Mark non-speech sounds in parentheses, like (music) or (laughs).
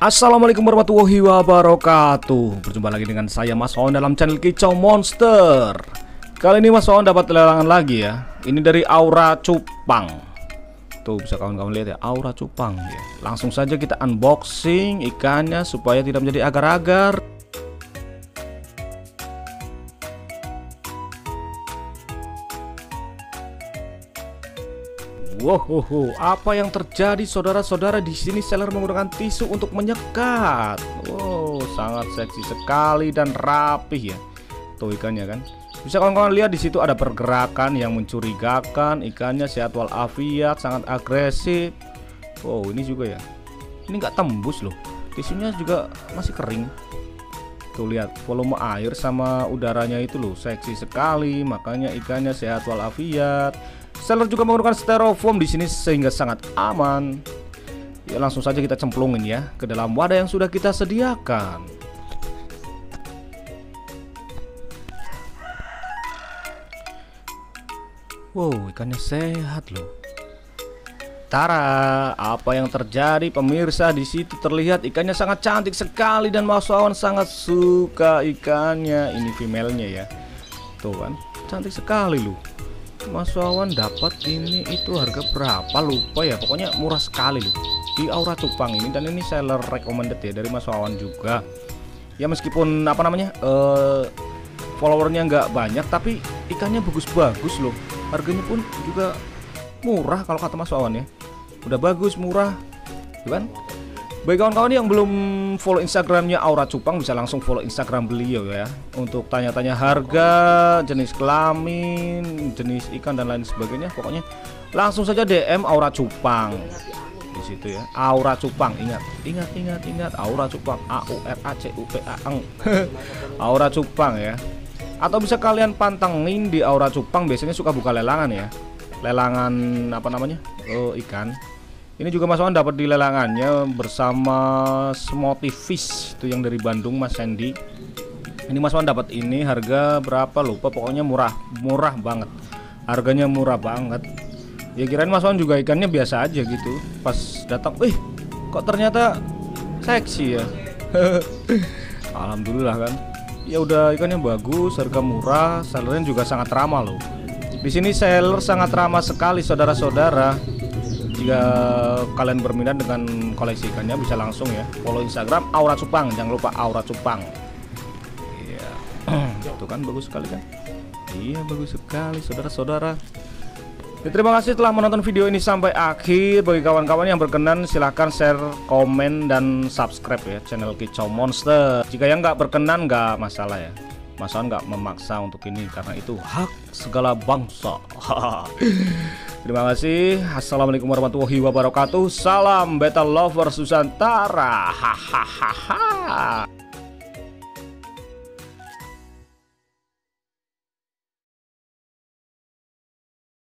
Assalamualaikum warahmatullahi wabarakatuh. Berjumpa lagi dengan saya Mas Wawan dalam channel Kicau Monster Kali ini Mas Wawan dapat lelangan lagi ya Ini dari Aura Cupang Tuh bisa kawan-kawan lihat ya Aura Cupang ya. Langsung saja kita unboxing ikannya Supaya tidak menjadi agar-agar Wow, apa yang terjadi saudara-saudara di sini seller menggunakan tisu untuk menyekat. Wow, sangat seksi sekali dan rapih ya. Tuh ikannya kan. Bisa kawan-kawan lihat di situ ada pergerakan yang mencurigakan, ikannya sehat walafiat, sangat agresif. Wow, ini juga ya. Ini nggak tembus loh. Tisunya juga masih kering. Tuh lihat volume air sama udaranya itu loh seksi sekali, makanya ikannya sehat walafiat Seller juga menggunakan styrofoam di sini sehingga sangat aman. Ya langsung saja kita cemplungin ya ke dalam wadah yang sudah kita sediakan. Wow, ikannya sehat loh. Tara, apa yang terjadi pemirsa di situ terlihat ikannya sangat cantik sekali dan Mas Wawan sangat suka ikannya. Ini female-nya ya. Tuh kan, cantik sekali loh. Mas Wawan dapat ini itu harga berapa lupa ya pokoknya murah sekali loh di Aura Cupang ini dan ini seller recommended ya dari Mas Wawan juga ya meskipun apa namanya uh, followernya nggak banyak tapi ikannya bagus-bagus loh harganya pun juga murah kalau kata Mas Wawan ya udah bagus murah kan Baik kawan-kawan yang belum follow Instagramnya Aura Cupang bisa langsung follow Instagram beliau ya untuk tanya-tanya harga, jenis kelamin, jenis ikan dan lain sebagainya. Pokoknya langsung saja DM Aura Cupang di situ ya. Aura Cupang ingat, ingat, ingat, ingat Aura Cupang A U R A C U P A N (laughs) Aura Cupang ya. Atau bisa kalian pantengin di Aura Cupang biasanya suka buka lelangan ya. Lelangan apa namanya? Oh, ikan ini juga Mas Wan dapat di lelangannya bersama Smoothie Fish itu yang dari Bandung Mas Sandy. Ini Mas Wan dapat ini harga berapa lupa pokoknya murah, murah banget. Harganya murah banget. Ya kirain Mas Wan juga ikannya biasa aja gitu. Pas datang, "Wih, kok ternyata seksi ya?" (laughs) Alhamdulillah kan. Ya udah ikannya bagus, harga murah, sellernya juga sangat ramah loh. Di sini seller sangat ramah sekali saudara-saudara. Jika kalian berminat dengan koleksi ikannya bisa langsung ya. Follow Instagram Aura Cupang. Jangan lupa Aura Cupang. Iya. (clears throat) Itu kan bagus sekali kan? Iya bagus sekali saudara-saudara Ya, terima kasih telah menonton video ini sampai akhir Bagi kawan-kawan yang berkenan silahkan share, komen, dan subscribe ya channel Kicau Monster Jika yang nggak berkenan nggak masalah ya Masalah nggak memaksa untuk ini karena itu hak segala bangsa (laughs) Terima kasih. Assalamualaikum warahmatullahi wabarakatuh. Salam Beta Lover Susantara. (laughs) Hahaha.